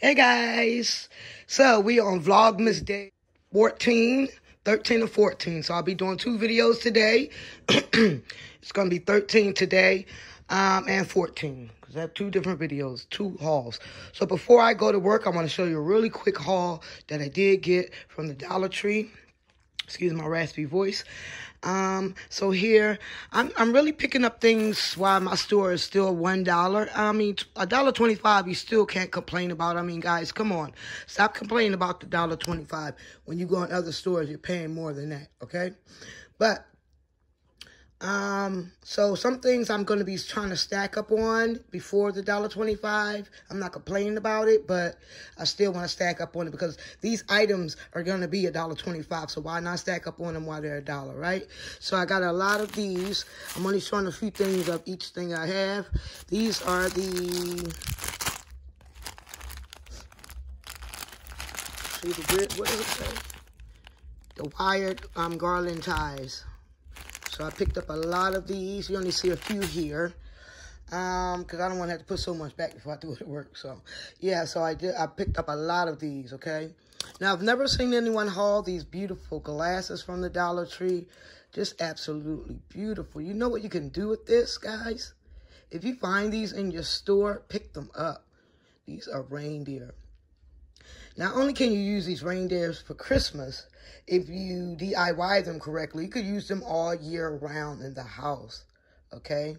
Hey guys, so we on Vlogmas Day 14, 13 and 14. So I'll be doing two videos today. it's gonna be 13 today um, and 14 because I have two different videos, two hauls. So before I go to work, I want to show you a really quick haul that I did get from the Dollar Tree. Excuse my raspy voice. Um, so here, I'm, I'm really picking up things while my store is still $1. I mean, a dollar 25 you still can't complain about. I mean, guys, come on. Stop complaining about the dollar 25 when you go in other stores, you're paying more than that, okay? But um, so some things I'm going to be trying to stack up on before the dollar twenty-five. I'm not complaining about it, but I still want to stack up on it because these items are going to be a dollar twenty-five. So why not stack up on them while they're a dollar, right? So I got a lot of these. I'm only showing a few things of each thing I have. These are the see the grid. what does it say? The wired um, garland ties. So I picked up a lot of these. You only see a few here. Um, because I don't want to have to put so much back before I do it at work. So, yeah, so I did. I picked up a lot of these, okay? Now, I've never seen anyone haul these beautiful glasses from the Dollar Tree. Just absolutely beautiful. You know what you can do with this, guys? If you find these in your store, pick them up. These are reindeer. Not only can you use these reindeers for Christmas, if you DIY them correctly, you could use them all year round in the house, okay?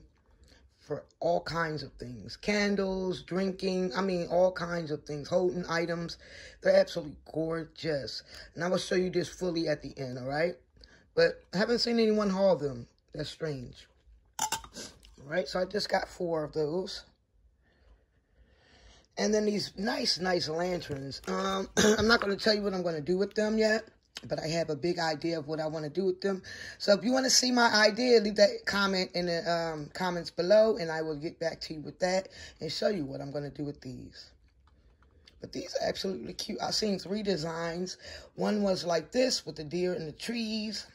For all kinds of things. Candles, drinking, I mean, all kinds of things. Holding items. They're absolutely gorgeous. And I will show you this fully at the end, all right? But I haven't seen anyone haul them. That's strange. All right, so I just got four of those. And then these nice, nice lanterns. Um, I'm not going to tell you what I'm going to do with them yet, but I have a big idea of what I want to do with them. So if you want to see my idea, leave that comment in the um, comments below, and I will get back to you with that and show you what I'm going to do with these. But these are absolutely cute. I've seen three designs. One was like this with the deer in the trees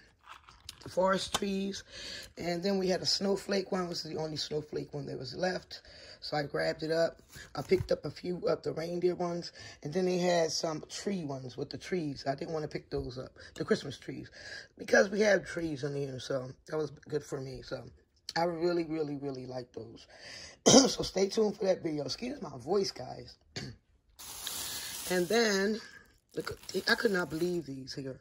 the forest trees. And then we had a snowflake one, which was the only snowflake one that was left. So I grabbed it up. I picked up a few of the reindeer ones. And then they had some tree ones with the trees. I didn't want to pick those up, the Christmas trees. Because we have trees in here, so that was good for me. So I really, really, really like those. so stay tuned for that video. Excuse my voice, guys. and then, look, I could not believe these here.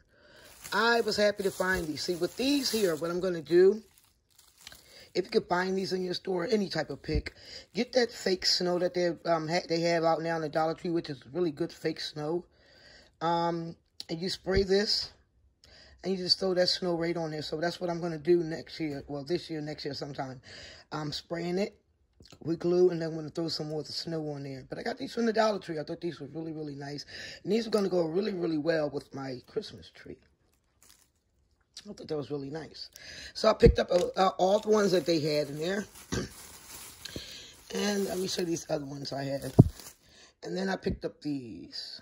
I was happy to find these. See, with these here, what I'm going to do, if you could find these in your store, any type of pick, get that fake snow that they um ha they have out now in the Dollar Tree, which is really good fake snow. Um, and you spray this, and you just throw that snow right on there. So that's what I'm going to do next year. Well, this year, next year sometime. I'm spraying it with glue, and then I'm to throw some more of the snow on there. But I got these from the Dollar Tree. I thought these were really, really nice. And these are going to go really, really well with my Christmas tree. I thought that was really nice. So I picked up uh, uh, all the ones that they had in there. and let me show you these other ones I had. And then I picked up these.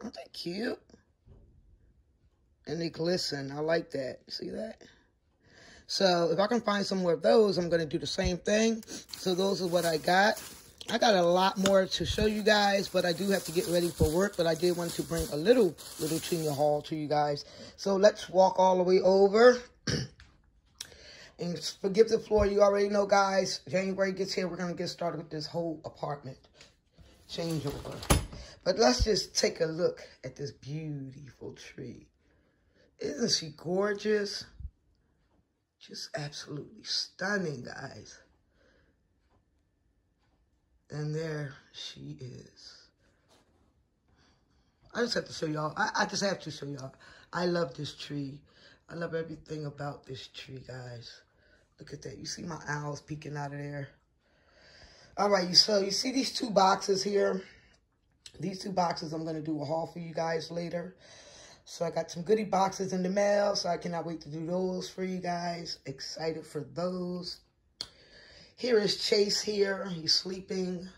Aren't they cute? And they glisten. I like that. See that? So if I can find some more of those, I'm going to do the same thing. So those are what I got. I got a lot more to show you guys, but I do have to get ready for work. But I did want to bring a little, little Chinya haul to you guys. So let's walk all the way over. and forgive the floor. You already know, guys. January gets here, we're going to get started with this whole apartment changeover. But let's just take a look at this beautiful tree. Isn't she gorgeous? Just absolutely stunning, guys. And there she is. I just have to show y'all. I, I just have to show y'all. I love this tree. I love everything about this tree, guys. Look at that. You see my owls peeking out of there? All right, you so you see these two boxes here? These two boxes, I'm going to do a haul for you guys later. So I got some goodie boxes in the mail, so I cannot wait to do those for you guys. Excited for those. Here is Chase here. He's sleeping.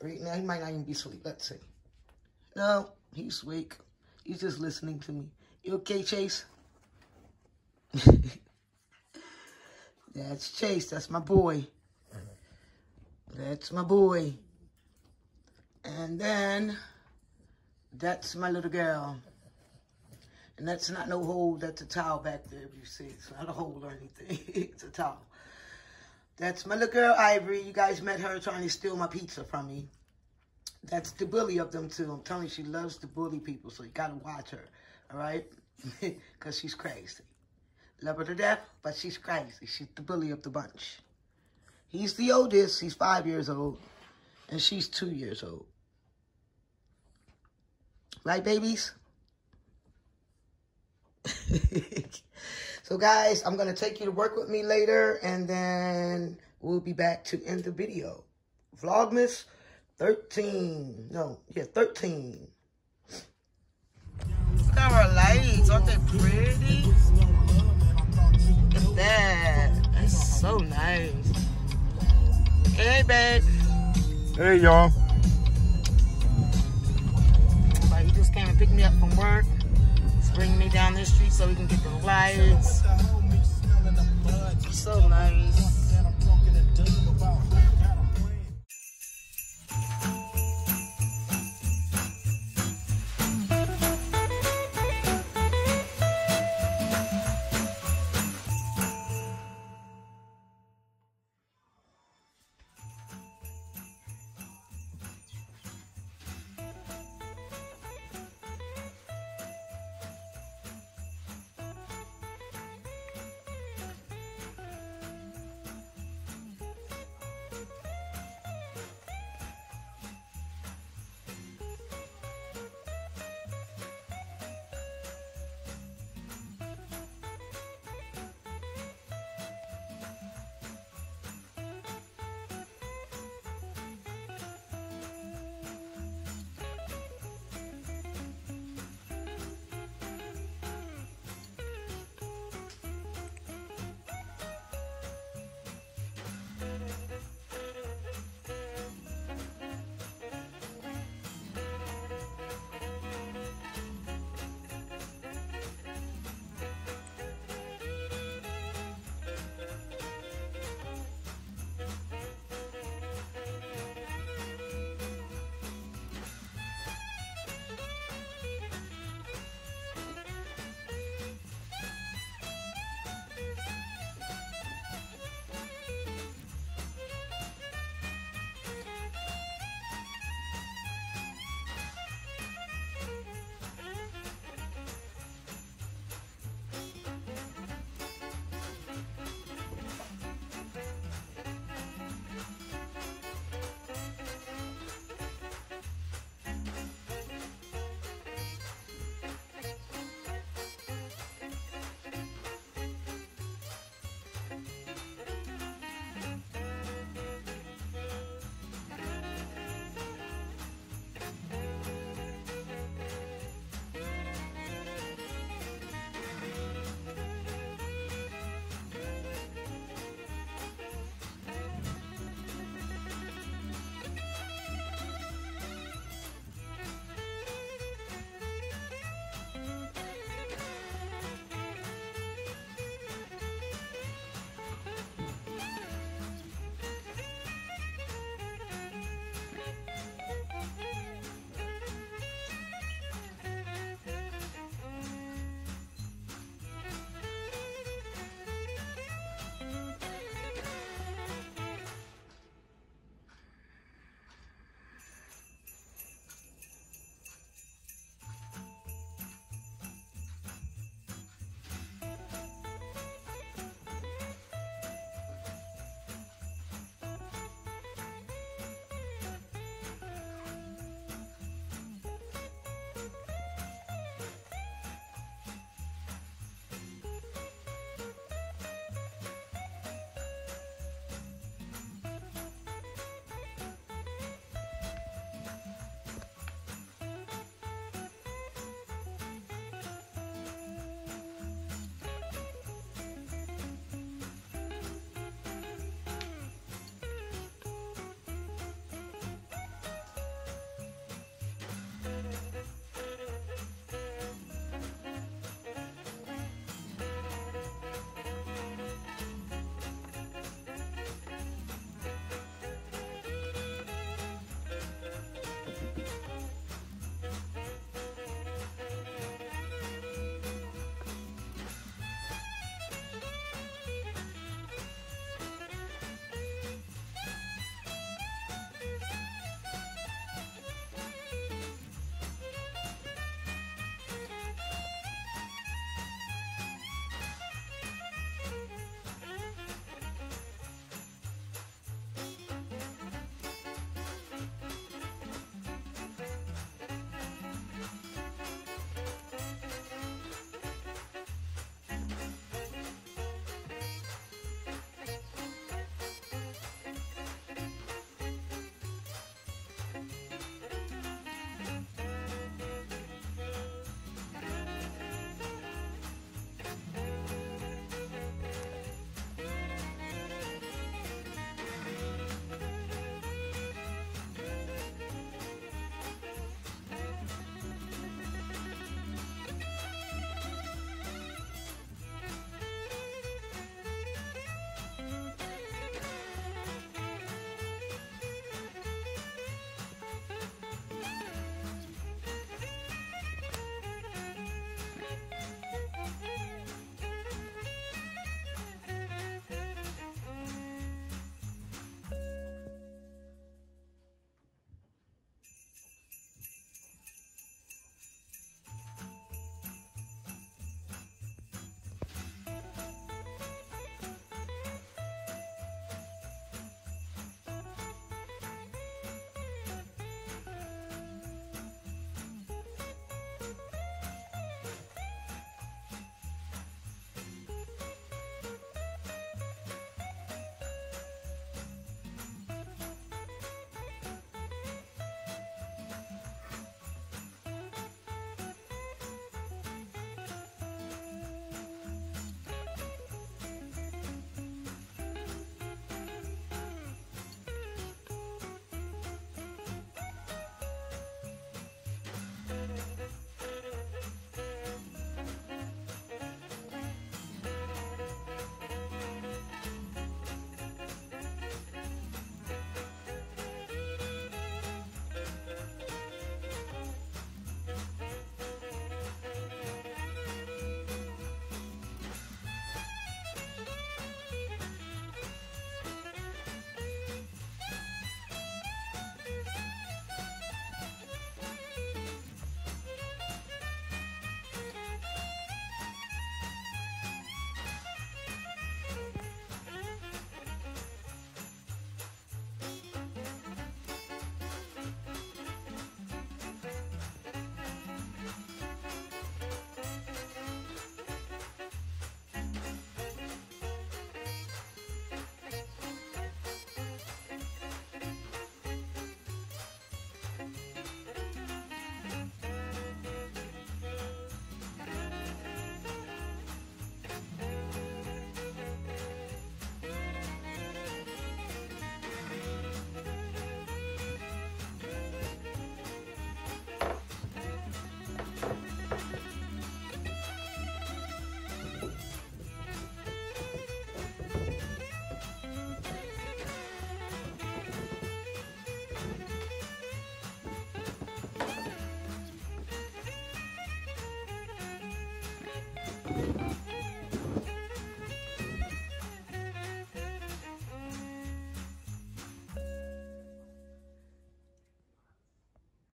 Right now, he might not even be asleep. Let's see. No, he's awake. He's just listening to me. You okay, Chase? That's Chase. That's my boy. That's my boy. And then that's my little girl. And that's not no hole, that's a towel back there, if you see. It's not a hole or anything. it's a towel. That's my little girl, Ivory. You guys met her trying to steal my pizza from me. That's the bully of them, too. I'm telling you, she loves to bully people, so you got to watch her, all right? Because she's crazy. Love her to death, but she's crazy. She's the bully of the bunch. He's the oldest. He's five years old. And she's two years old. Right, babies? so, guys, I'm going to take you to work with me later. And then we'll be back to end the video. Vlogmas 13. No, yeah, 13. Look at our lights. Aren't they pretty? Look at that. That's so nice. Hey, babe. Hey, y'all. But he just came and picked me up from work. Bringing me down this street so we can get the lights.